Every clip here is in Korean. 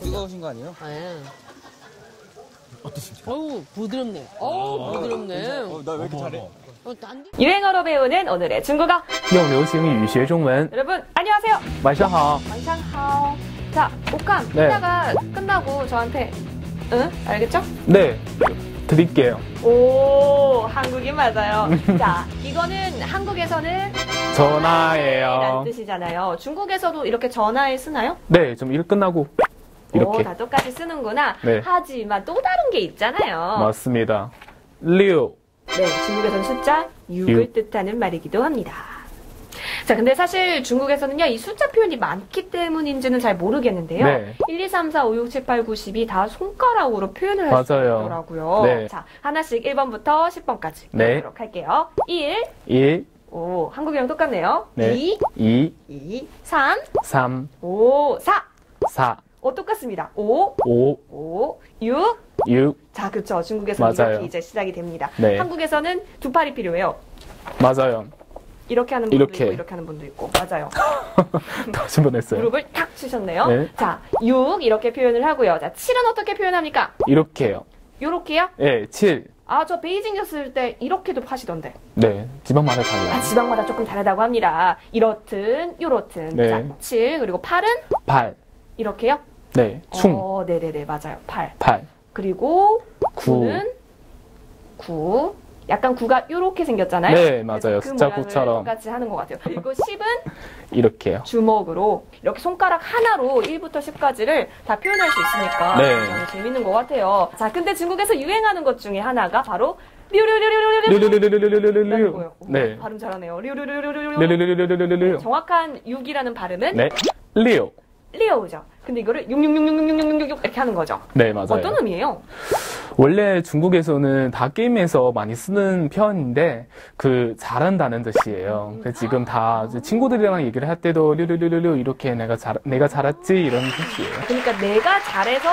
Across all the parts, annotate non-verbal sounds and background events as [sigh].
뜨거우신 거 아니에요? 네. 어우, 부드럽네. 어우, 부드럽네. 나 왜 이렇게 잘해? 어, 난 유행어로 배우는 오늘의 중국어. 用流行语学中文。 여러분, 안녕하세요. 晚上好。 완상하오. 자, 옥감. 네. 하다가 끝나고 저한테, 응? 알겠죠? 네, 드릴게요. 오, 한국인 맞아요. [laughs] 자, 이거는 한국에서는 전화예요. 라는 뜻이잖아요. 중국에서도 이렇게 전화에 쓰나요? 네, 좀 일 끝나고 이렇게 오, 다 똑같이 쓰는구나. 네. 하지만 또 다른 게 있잖아요. 맞습니다. 6 네, 중국에서는 숫자 6을 육. 뜻하는 말이기도 합니다. 자, 근데 사실 중국에서는요, 이 숫자 표현이 많기 때문인지는 잘 모르겠는데요. 네. 1, 2, 3, 4, 5, 6, 7, 8, 9, 10이 다 손가락으로 표현을 할수 맞아요. 있더라고요. 네. 자, 하나씩 1번부터 10번까지 네. 보도록 할게요. 1, 1 오, 한국이랑 똑같네요. 네. 2, 2 2, 3, 3 5, 4. 4 오, 똑같습니다. 5, 5 5, 6. 6 자, 그쵸. 중국에서는 맞아요. 이렇게 이제 시작이 됩니다. 네. 한국에서는 두 팔이 필요해요. 맞아요. 이렇게 하는 분도 이렇게. 있고 이렇게 하는 분도 있고 맞아요. 다시 한번 했어요. 무릎을 탁 치셨네요. 네. 자, 6 이렇게 표현을 하고요. 자, 7은 어떻게 표현합니까? 이렇게요. 요렇게요? 네, 7 아, 저 베이징 갔을 때 이렇게도 파시던데. 네, 지방마다 아, 달라요. 지방마다 조금 다르다고 합니다. 이렇든 요렇든. 네. 자, 7 그리고 8은 8 이렇게요? 네, 충 어, 네네네 맞아요. 8. 8 그리고 9 9는 9. 약간 9가 요렇게 생겼잖아요. 네, 맞아요. 그 숫자 9처럼 똑같이 하는 것 같아요. 그리고 10은 [laughs] 이렇게요. 주먹으로 이렇게 손가락 하나로 1부터 10까지를 다 표현할 수 있으니까 네. 너무 재밌는 것 같아요. 자, 근데 중국에서 유행하는 것 중에 하나가 바로. 오, 네. 발음 잘하네요. 류류류류류류. 르르르르르르르르 정확한 6이라는 발음은 네, 6 리오죠. 근데 이거를 66666666 이렇게 하는 거죠. 네, 맞아요. 어떤 의미예요? 원래 중국에서는 다 게임에서 많이 쓰는 표현인데 그 잘한다는 뜻이에요. 그래서 지금 다 이제 친구들이랑 얘기를 할 때도 르르르르르 이렇게 내가 잘 내가 잘했지 이런 뜻이에요. 그러니까 내가 잘해서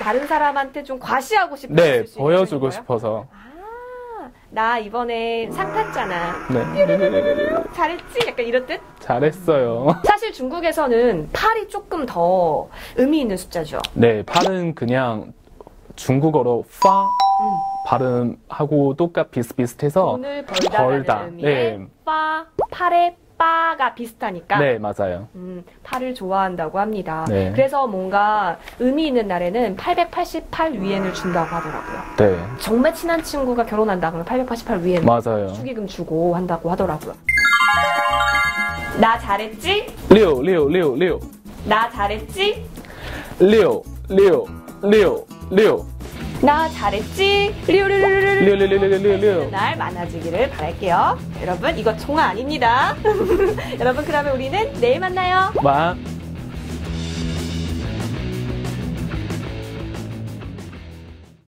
다른 사람한테 좀 과시하고 싶어. 네, 보여주고 싶어서. 아, 나 이번에 상 탔잖아. 네, 잘했지? 약간 이런 뜻? 잘했어요. [laughs] 사실 중국에서는 8이 조금 더 의미 있는 숫자죠. 네, 발은 그냥 중국어로 파 음. 발음하고 똑같 비슷비슷해서 돈을 벌다. 벌다. 네. 파, 팔의 빠가 비슷하니까 네, 맞아요. 음, 팔을 좋아한다고 합니다. 네. 그래서 뭔가 의미 있는 날에는 888 위엔을 준다고 하더라고요. 네. 정말 친한 친구가 결혼한다 그러면 888 위엔 맞아요. 축의금 주고 한다고 하더라고요. 나 잘했지? 6 6 6 6나 잘했지? 6 6 6 리오 나 잘했지? 리오리오리오리오리오리오리오날 네, 많아지기를 바랄게요. 여러분 이거 종아 아닙니다. [laughs] 여러분 그러면 우리는 내일 만나요. 와.